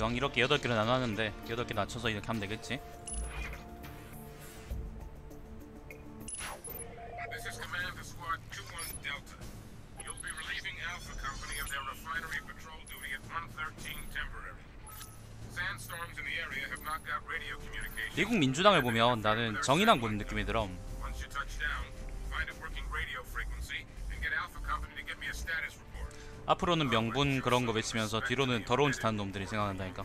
이왕 이렇게 8개로 나눴는데 8개 낮춰서 이렇게 하면 되겠지 This is Command to Squad 2-1 Delta. You'll be relieving Alpha Company of their refinery patrol duty at 113 temporary. Sandstorms in the area have knocked out radio communication. 미국 민주당을 보면 나는 정의당 보는 느낌이 들어 앞으로는 명분 그런 거 외치면서 뒤로는 더러운 짓 하는 놈들이 생각난다니까.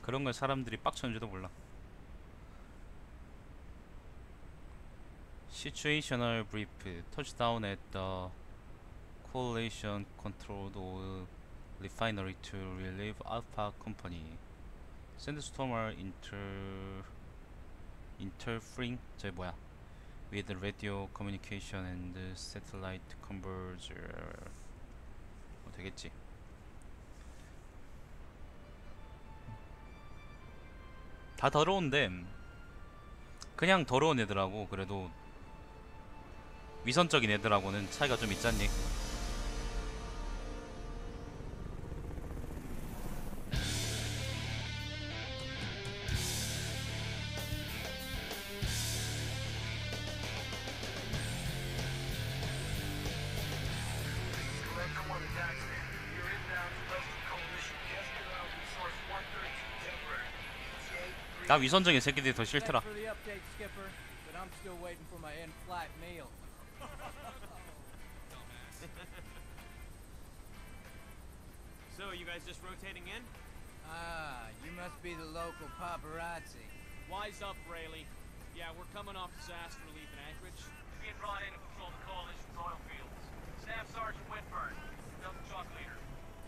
그런 걸 사람들이 빡쳤는지도 몰라 brief touchdown at the coalition controlled oil refinery to relieve Alpha Company Sandstormer inter interfering 저게 뭐야 with radio communication and satellite converger 어, 되겠지 다 더러운데 그냥 더러운 애들하고 그래도 위선적인 애들하고는 차이가 좀 있잖니 위선적인 새끼들이 더 Thanks 싫더라 for the update, Skipper, but I'm still waiting for my in-flight meal. So, you guys just rotating in? Ah, you must be the local paparazzi. Wise up, Rayleigh. Yeah, we're coming off disaster relief in Anchorage. Being brought in to patrol the Coalition's oil fields. Staff Sergeant Whitburn. Delta Chalk Leader.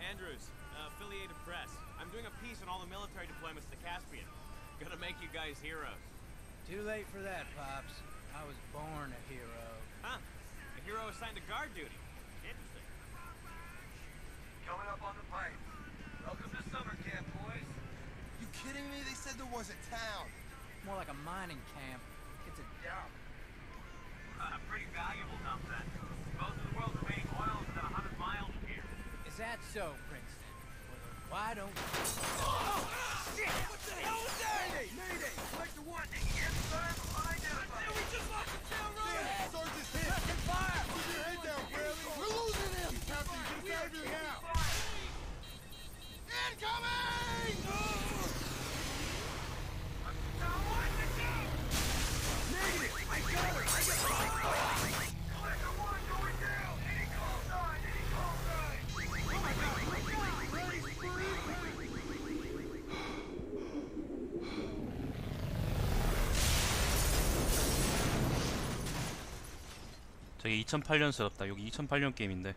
Andrews, uh, affiliated press. I'm doing a piece on all the military deployments to Caspian. Gonna make you guys heroes. Too late for that, Pops. I was born a hero. Huh? A hero assigned to guard duty. Interesting. Coming up on the pipe. Welcome to summer camp, boys. You kidding me? They said there was a town. More like a mining camp. It's a dump. Uh, a pretty valuable dump then. Most of the world's remaining oil is about 100 miles from here. Is that so, Princeton? Well, why don't Mayday! Mayday! Collector one! Yes, sir. Unidentified. we just lost the tail road! Sergeant's hit! Second fire! Keep your head down, Bradley! We're losing him! Captain, get out of here now! Incoming! 저게 2008년스럽다. 여기 2008년 게임인데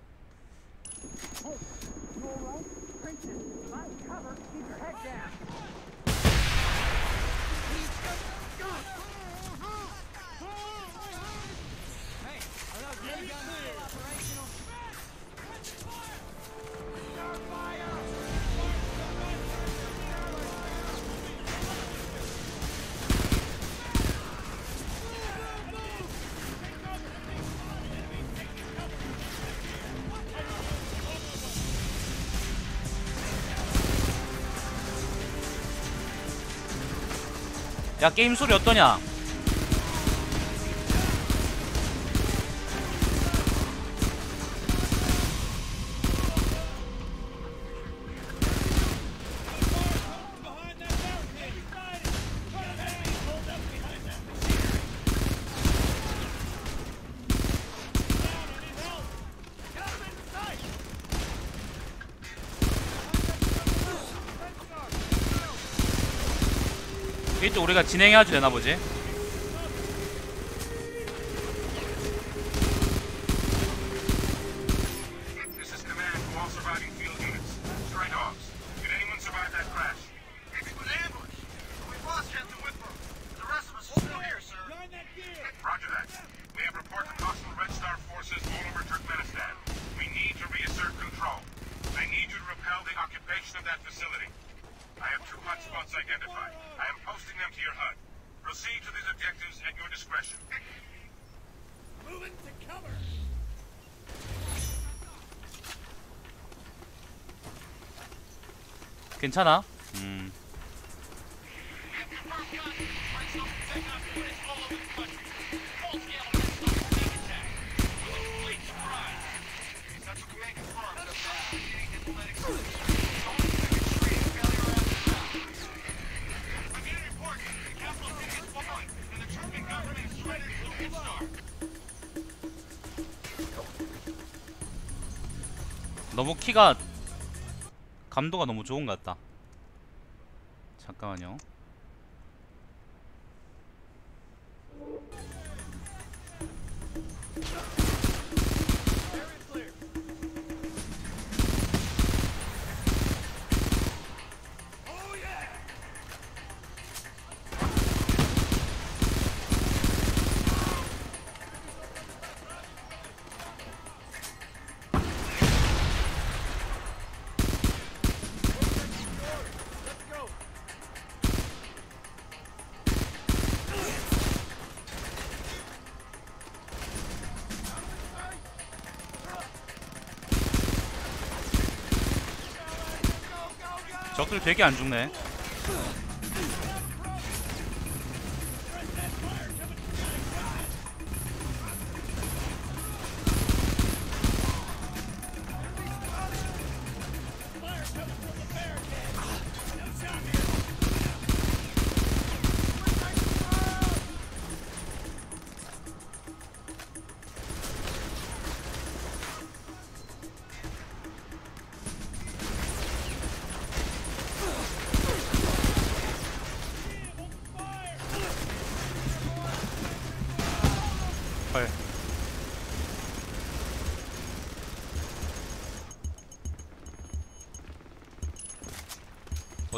야 게임 소리 어떠냐 쪽 우리가 진행해야지 되나 보지 괜찮아? 음. 너무 키가 감도가 너무 좋은 것 같다. 잠깐만요. 적들 되게 안 죽네.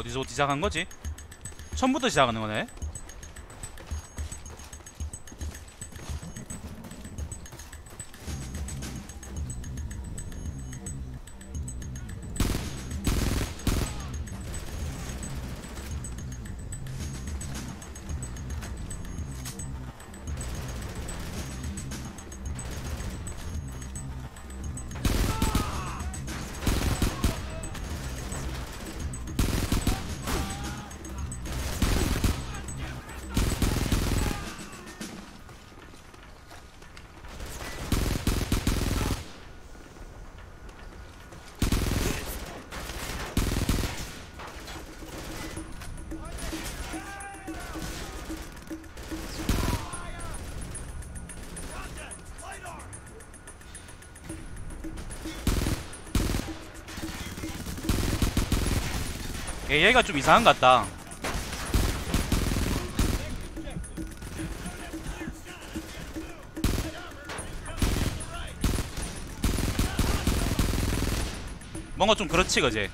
어디서 시작한 거지? 처음부터 시작하는 거네. 얘, 얘가 좀 이상한 것 같다. 뭔가 좀 그렇지 그지?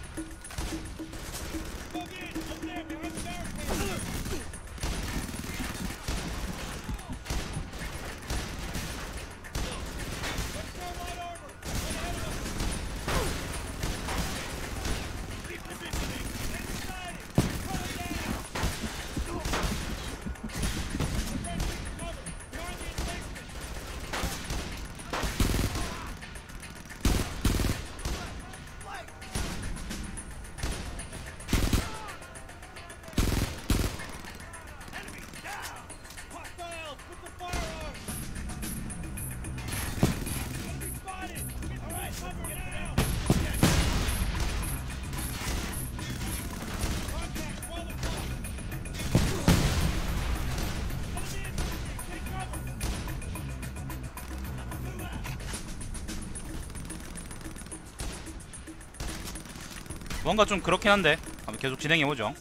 뭔가 좀 그렇긴 한데 계속 진행해 보죠.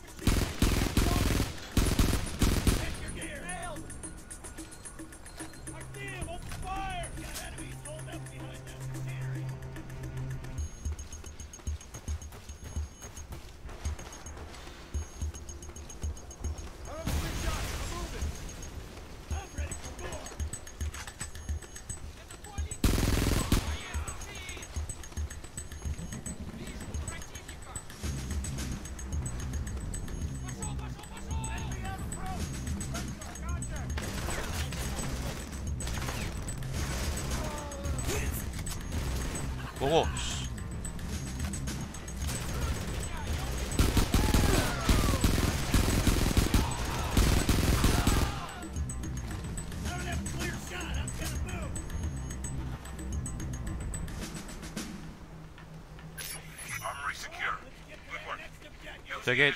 You.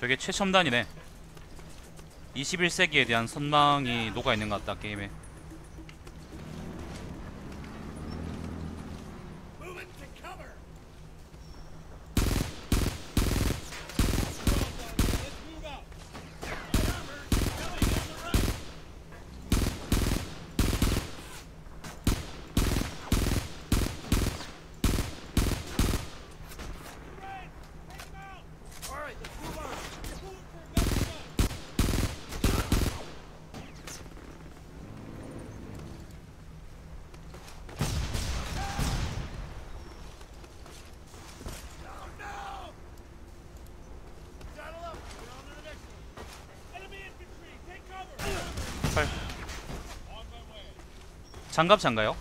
되게 최첨단이네. 21세기에 대한 선망이 녹아 있는 것 같다 게임에. 헐. 장갑 장가요?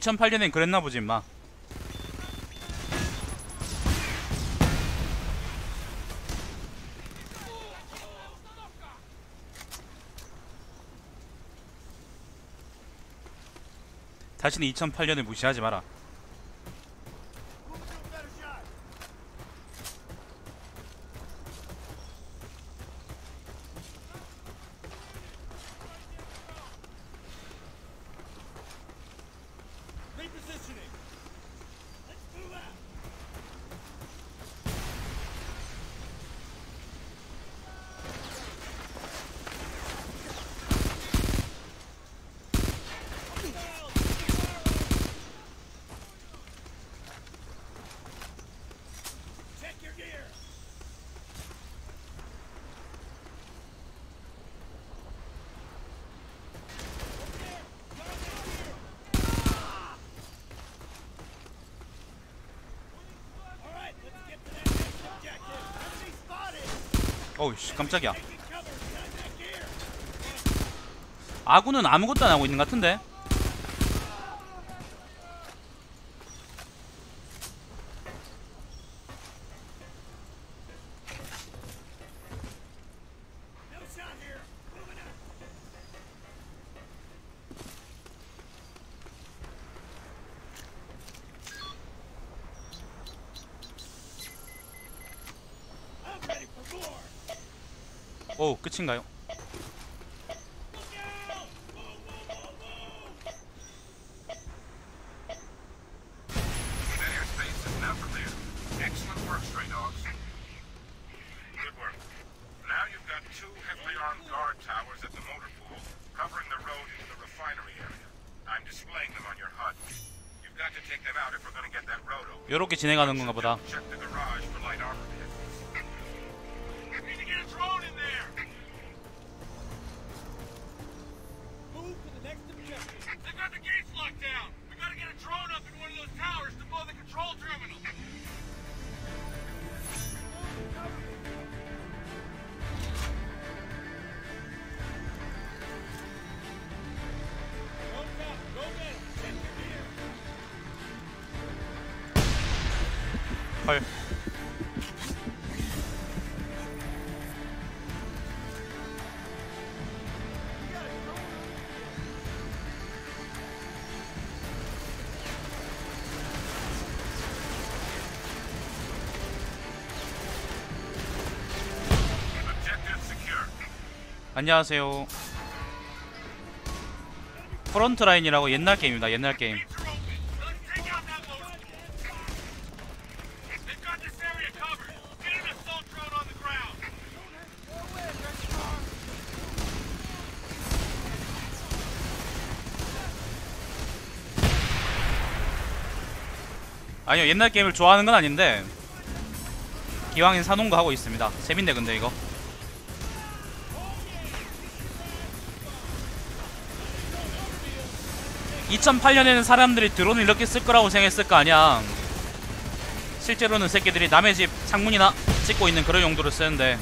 2008년엔 그랬나 보지 마. 다시는 2008년을 무시하지 마라. 어우 씨 깜짝이야. 아군은 아무것도 안 하고 있는 것 같은데? Road open. 요렇게 진행하는 건가 보다. 헐. 안녕하세요. 프론트 라인이라고 옛날 게임입니다. 옛날 게임. 아니요 옛날 게임을 좋아하는 건 아닌데 기왕인 사놓은 거 하고 있습니다. 재밌네 근데 이거. (2008년에는) 사람들이 드론을 이렇게 쓸 거라고 생각했을 거 아니야. 실제로는 새끼들이 남의 집 창문이나 찍고 있는 그런 용도로 쓰는데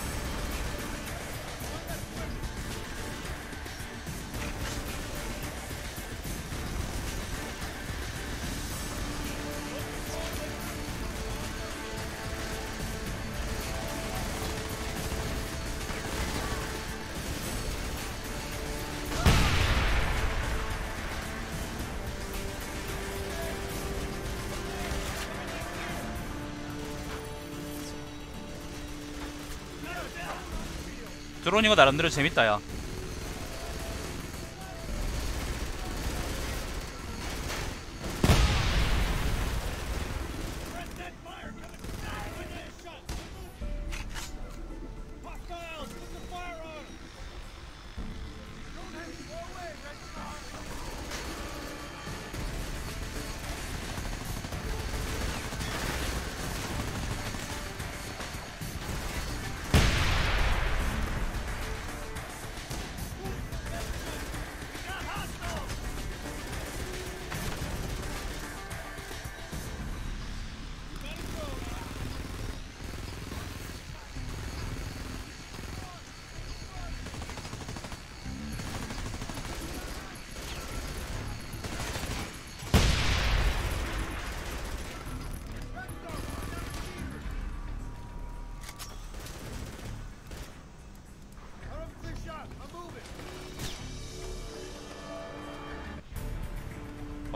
드론 이거 나름대로 재밌다 야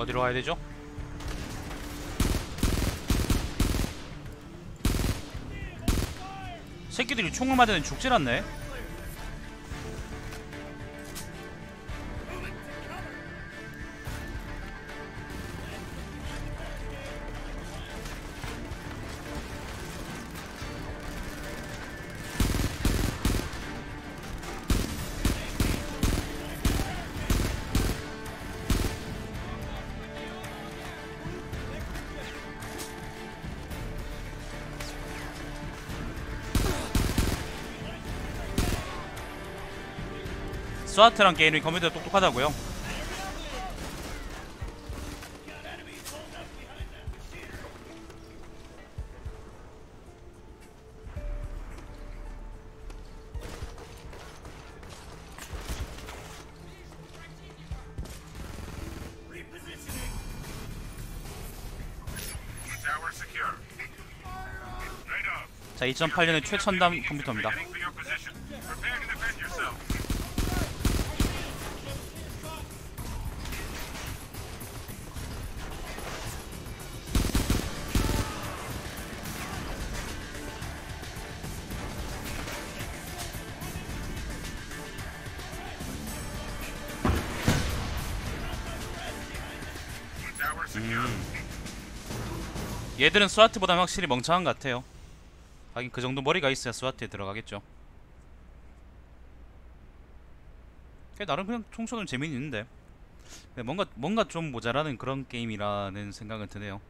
어디로 가야 되죠? 새끼들이 총을 맞으니 죽질 않네 스와트랑 게임이 컴퓨터가 똑똑하다고요? 자 2008년의 최첨단 컴퓨터입니다 Secure. 얘들은 SWAT보다 확실히 멍청한 것 같아요. 하긴 그 정도 머리가 있어야 SWAT에 들어가겠죠. 나름 그냥 총 쏘는 재미는 있는데. 근데 뭔가 뭔가 좀 모자라는 그런 게임이라는 생각은 드네요.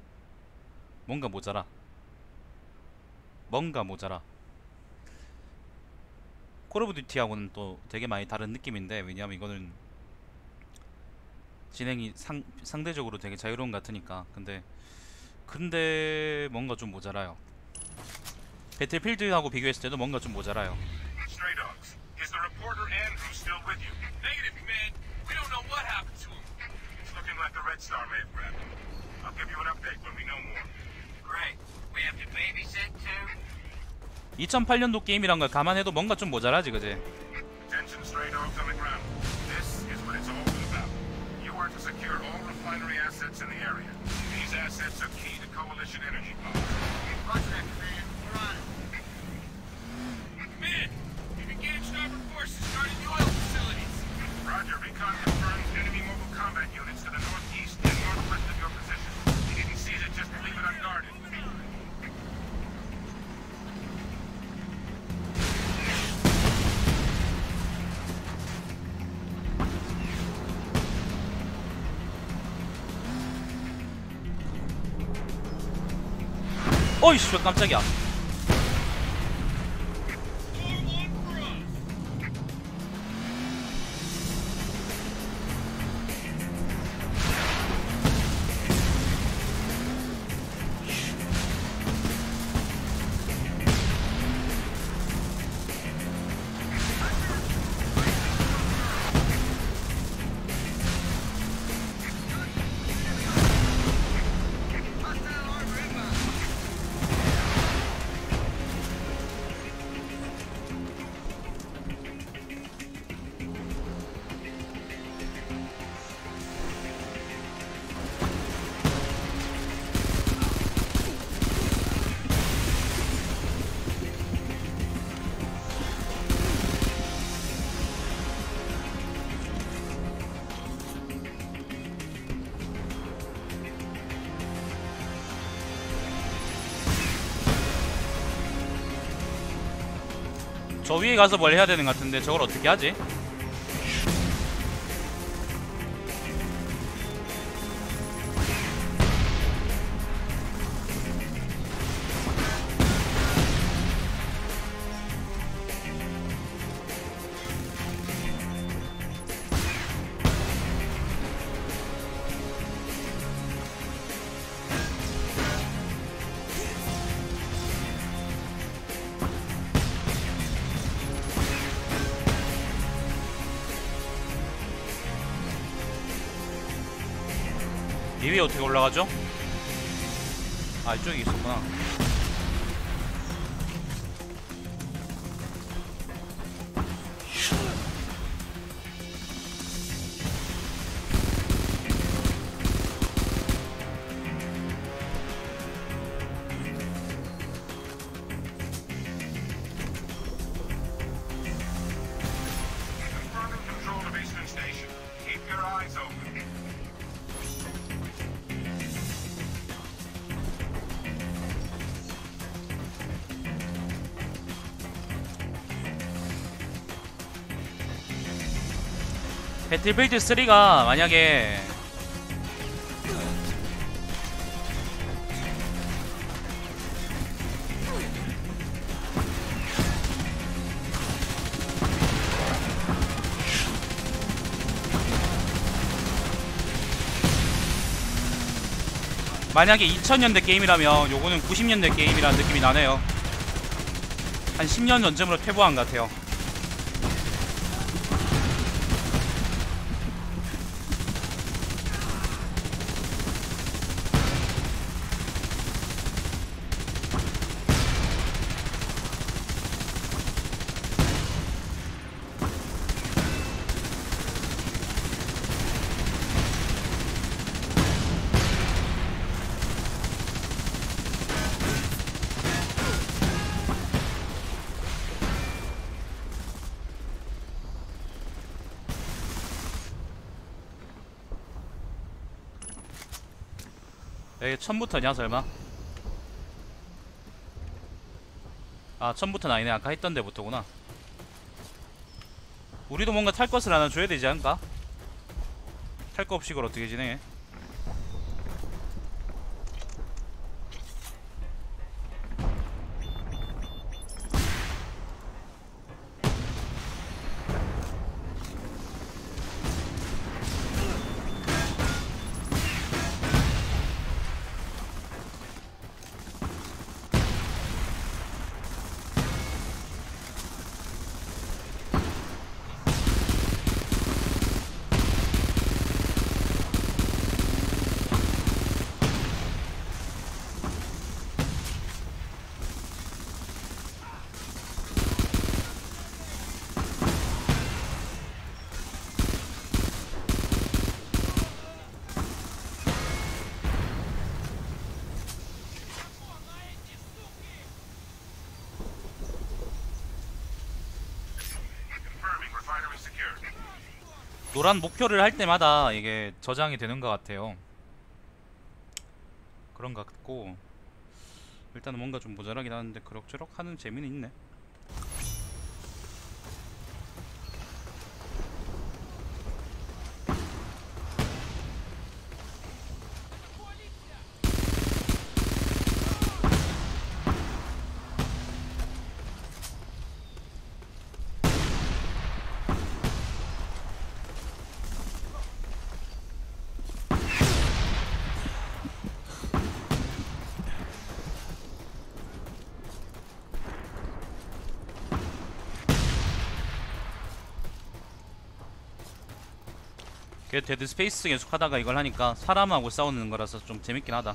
뭔가 모자라. 뭔가 모자라. Call of Duty하고는 또 되게 많이 다른 느낌인데 왜냐하면 이거는 진행이 상, 상대적으로 되게 자유로운 것 같으니까 근데 근데 뭔가 좀 모자라요 배틀필드하고 비교했을 때도 뭔가 좀 모자라요 Stray Dogs. Is the reporter Andrew still with you? Negative, Command. We don't know what happened to him. It's looking like the Red Star may have grabbed him. I'll give you an update when we know more. Great. We have to babysit too? 2008년도 게임이란 걸 감안해도 뭔가 좀 모자라지 그제 Station Energy. 어이씨 깜짝이야 저 위에 가서 뭘 해야 되는 것 같은데 저걸 어떻게 하지? 위에 어떻게 올라가죠? 아 이쪽에 있었구나 배틀필드 3가 만약에 만약에 2000년대 게임이라면 요거는 90년대 게임이라는 느낌이 나네요. 한 10년 전쯤으로 퇴보한 것 같아요 여기 처음부터냐 설마? 아 처음부터는 아니네 아까 했던 데부터구나 우리도 뭔가 탈 것을 하나 줘야 되지 않을까? 탈 거 없이 그걸 어떻게 진행해? 노란 목표를 할 때마다 이게 저장이 되는 것 같아요. 그런 것 같고 일단은 뭔가 좀 모자라긴 하는데 그럭저럭 하는 재미는 있네 데드 스페이스 계속 하다가 이걸 하니까 사람하고 싸우는 거라서 좀 재밌긴 하다.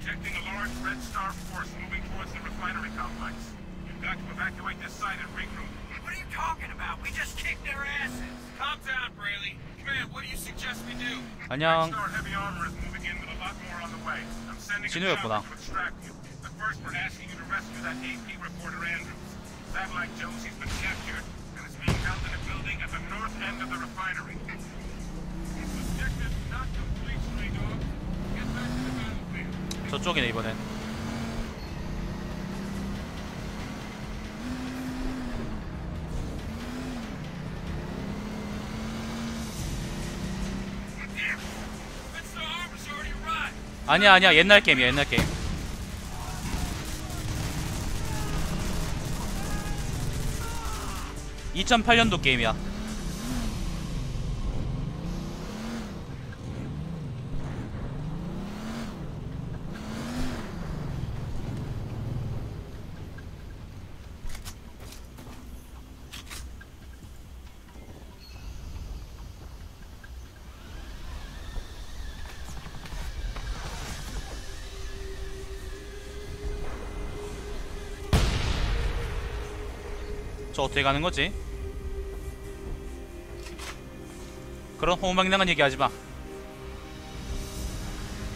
detecting a large Red Star force moving towards the refinery complex. You've got to evacuate this site and regroup. What are you talking about? We just kicked their asses. Calm down, Braley. Command, what do you suggest we do? Red Star heavy armor is moving in with a lot more on the way. I'm sending a to extract you. But first, we're asking you to rescue that AP reporter Andrews. Satellite Josie's been captured and is being held in a building at the north end of the refinery. 저쪽이네 이번엔. 아니야 아니야 옛날 게임이야 옛날 게임. (2008년도) 게임이야 저 어떻게 가는 거지? 그런 호망당한 얘기 하지 마.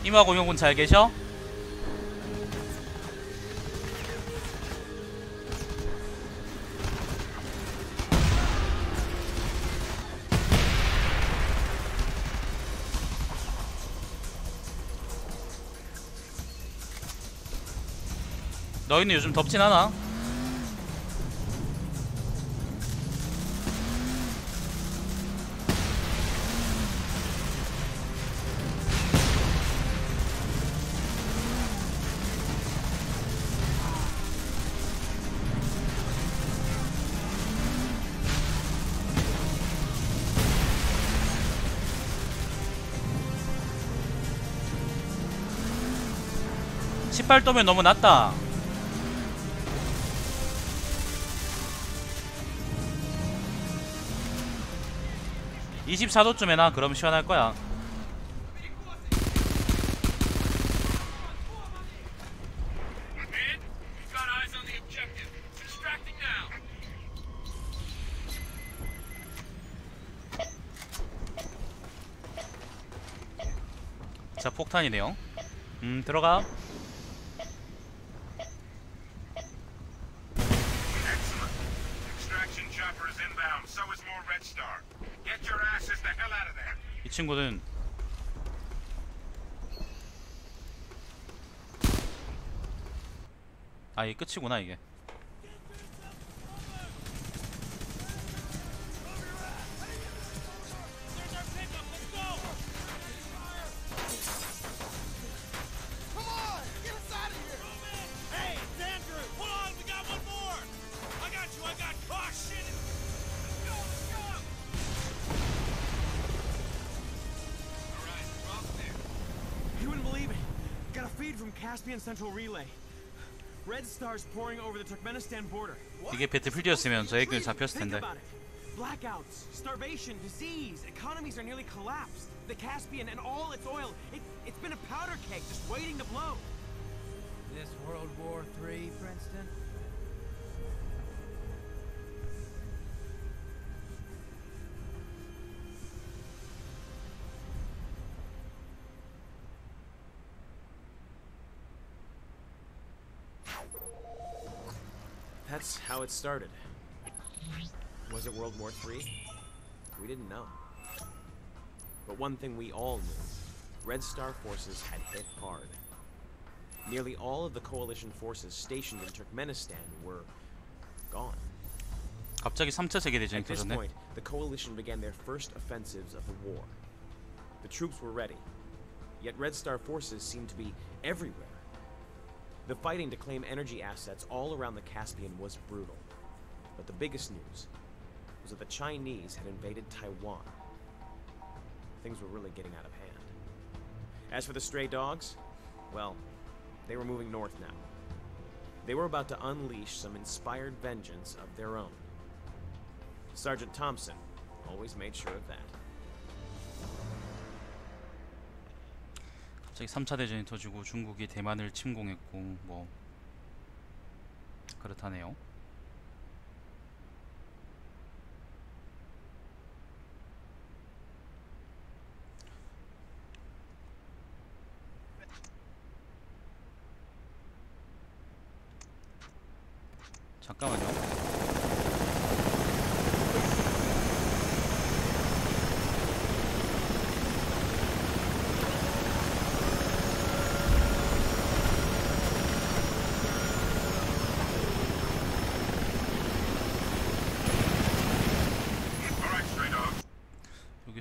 임하고 용군 잘 계셔? 너희는 요즘 덥진 않아? (18도면) 너무 낮다 24도쯤에 나 그럼 시원할 거야. 자 폭탄이네요 음 들어가 이 친구는 아 이게 끝이구나 이게 central relay Dikkat biliyorsun yani zayıf gün yapıyorsun de. Blackouts, starvation, disease, economies are nearly collapsed. The Caspian and all its oil, it, it's been a powder keg just waiting to blow. This World War III, Princeton? That's how it started. Was it World War III? We didn't know. But one thing we all knew Red Star forces had hit hard. Nearly all of the coalition forces stationed in Turkmenistan were gone. 갑자기 3차 세계대전이 At this 터졌네. point, the coalition began their first offensives of the war. The troops were ready, yet Red Star forces seemed to be everywhere. The fighting to claim energy assets all around the Caspian was brutal. But the biggest news was that the Chinese had invaded Taiwan. Things were really getting out of hand. As for the stray dogs, well, they were moving north now. They were about to unleash some inspired vengeance of their own. Sergeant Thompson always made sure of that. 갑자기 3차 대전이 터지고 중국이 대만을 침공했고 뭐 그렇다네요.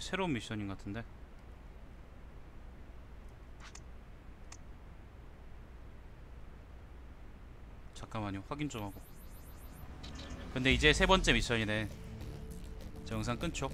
새로운 미션인 것 같은데. 잠깐만요. 확인 좀 하고. 근데 이제 세 번째 미션이네. 저 영상 끊죠.